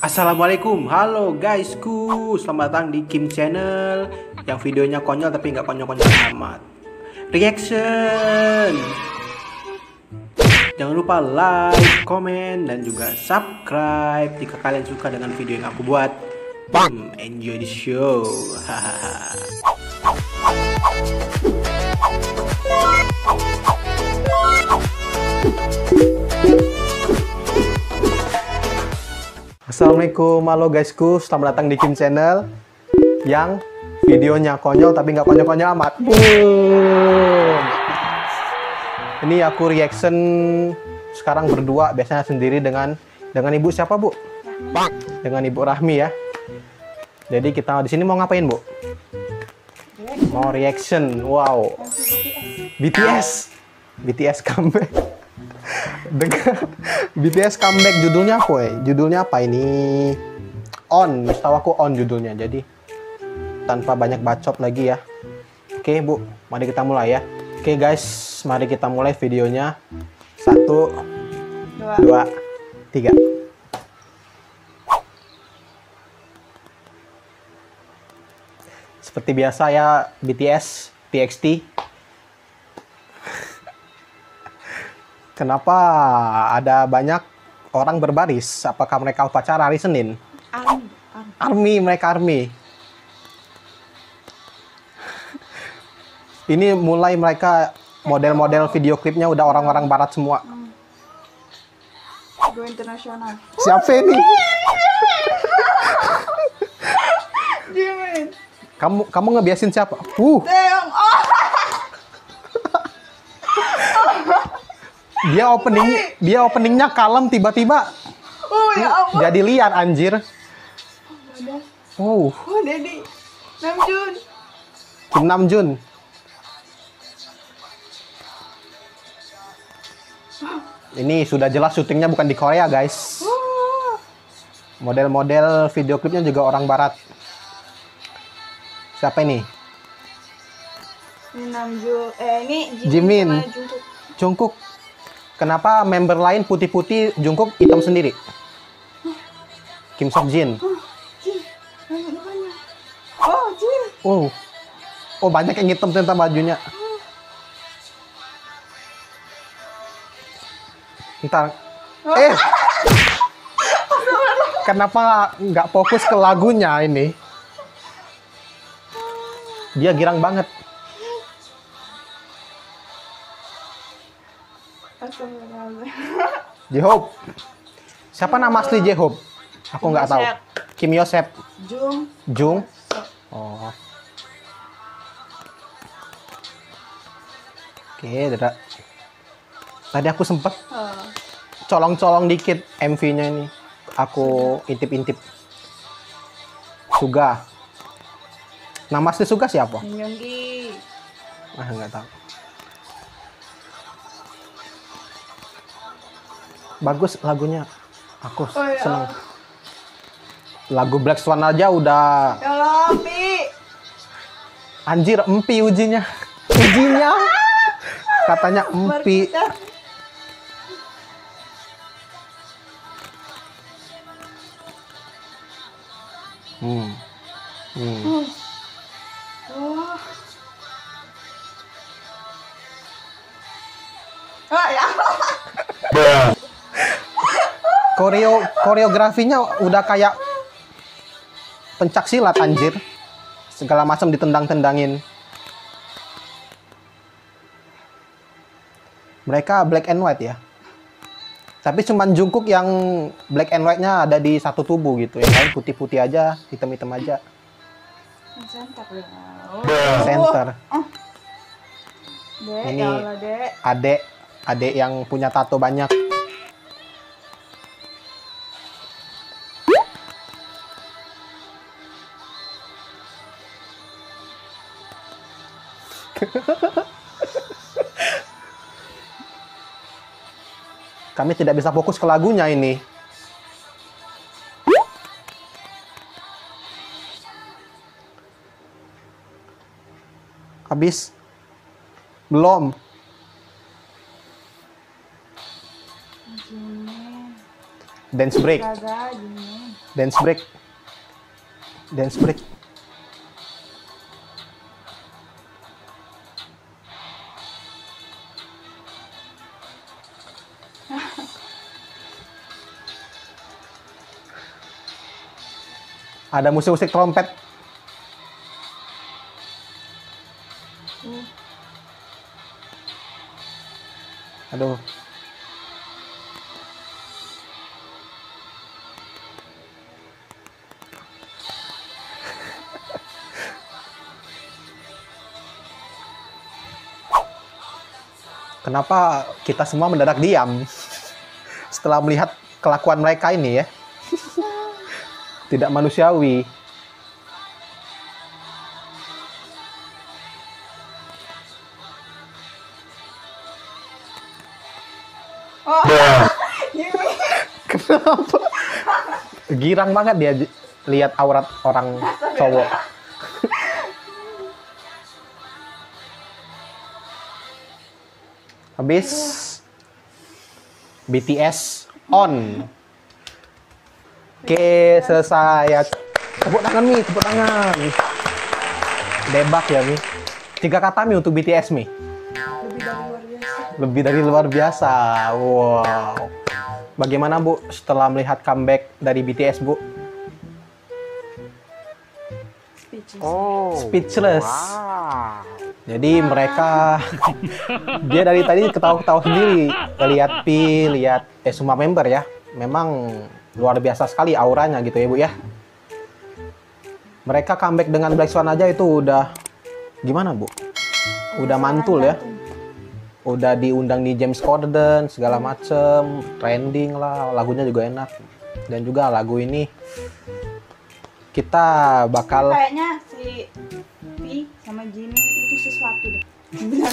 Assalamualaikum, halo guysku. Selamat datang di Kim Channel. Yang videonya konyol tapi nggak konyol-konyol amat. Reaction. Jangan lupa like, komen, dan juga subscribe Jika kalian suka dengan video yang aku buat. Hmm, Enjoy the show Assalamualaikum, halo guysku, selamat datang di Kim Channel yang videonya konyol tapi nggak konyol-konyol amat. Boom. Ini aku reaction sekarang berdua, biasanya sendiri dengan dengan ibu siapa bu? Dengan ibu Rahmi ya. Jadi kita di sini mau ngapain bu? Mau reaction, wow. BTS, BTS comeback dengan BTS comeback judulnya apa ya? Judulnya apa ini? On, setahu aku on judulnya. Jadi tanpa banyak bacot lagi ya. Oke bu, mari kita mulai ya. Oke guys, mari kita mulai videonya. Satu, Dua. dua, tiga. Seperti biasa ya BTS, TXT. Kenapa ada banyak orang berbaris? Apakah mereka upacara hari Senin? Army. Army. Army, mereka army. Ini mulai mereka model-model video klipnya udah orang-orang barat semua. Go internasional. Siapa ini? Kamu kamu ngebiasin siapa? Uh, dia opening dia openingnya kalem tiba-tiba Oh ya jadi liar anjir. Oh, Oh Dedi. Namjoon. Kim Namjoon. Ini sudah jelas syutingnya bukan di Korea, guys. Oh. Model-model video klipnya juga orang barat. Siapa ini? Ini Namjoon. Eh ini Jimin. Jungkook. Kenapa member lain putih-putih, Jungkook hitam sendiri? Kim Sok Jin. Oh. Oh Jin. Oh. Oh, banyak yang hitam ternyata bajunya. Ntar. Eh. Kenapa nggak fokus ke lagunya ini? Dia girang banget. J-Hope. Siapa nama asli J-Hope? Aku nggak tahu. Kim Yosep. Jung. Jung. Oh. Oke, Dra. Tadi aku sempet Oh. colong-colong dikit MV-nya ini. Aku intip-intip. Suga. Nama asli Suga siapa? Yoongi. Ah, nggak tahu. Bagus lagunya. Aku Oh, ya. seneng. Lagu Black Swan aja udah Ya Allah. Anjir, empi ujinya. Ujinya. Katanya empi. Berkita. Hmm. Hmm. Oh. Oh ya. Koreo koreografinya udah kayak pencak silat anjir. Segala macam ditendang-tendangin. Mereka black and white ya. Tapi cuman Jungkook yang black and white-nya ada di satu tubuh gitu. Yang lain putih-putih aja, hitam-hitam aja. Deh. Oh. Center. Dek, Ini- ya Allah, Dek. Adek, adek yang punya tato banyak. Kami tidak bisa fokus ke lagunya ini. Habis? Belum. Dance break. Dance break. Dance break. Ada musik-musik trompet. Uh, Aduh. Kenapa kita semua mendadak diam setelah melihat kelakuan mereka ini ya? Tidak manusiawi. Oh, gini. Kenapa? Girang banget dia lihat aurat orang cowok. Habis BTS on. Oke, selesai. Tepuk tangan Mi, tepuk tangan. Debak ya Mi. Tiga kata Mi untuk BTS Mi. Lebih dari luar biasa. Lebih dari luar biasa. Wow. Bagaimana Bu setelah melihat comeback dari BTS Bu? Speechless. Oh. Speechless. Wow. Jadi mereka dia dari tadi ketawa-ketawa sendiri lihat Pi, lihat eh semua member ya. Memang luar biasa sekali auranya gitu ya Bu ya. Mereka comeback dengan Black Swan aja itu udah gimana Bu? Udah mantul ya. Udah diundang di James Corden segala macem, trending lah, lagunya juga enak. Dan juga lagu ini kita bakal Kayaknya si Pi sama Jimmy itu sesuatu deh.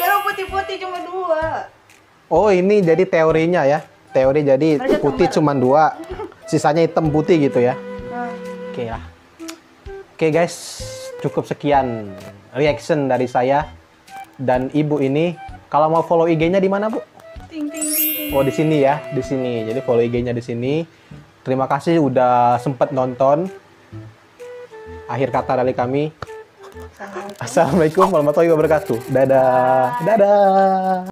Kalau putih-putih cuma dua. Oh ini jadi teorinya ya. Teori jadi putih cuma dua, sisanya hitam putih gitu ya. Nah, Oke ya. Oke guys, cukup sekian reaction dari saya dan ibu ini. Kalau mau follow IG-nya di mana bu? ting ting ting ting. Oh di sini ya, di sini. Jadi follow IG-nya di sini. Terima kasih udah sempet nonton. Akhir kata dari kami. Assalamualaikum warahmatullahi wabarakatuh. Dadah. Dadah.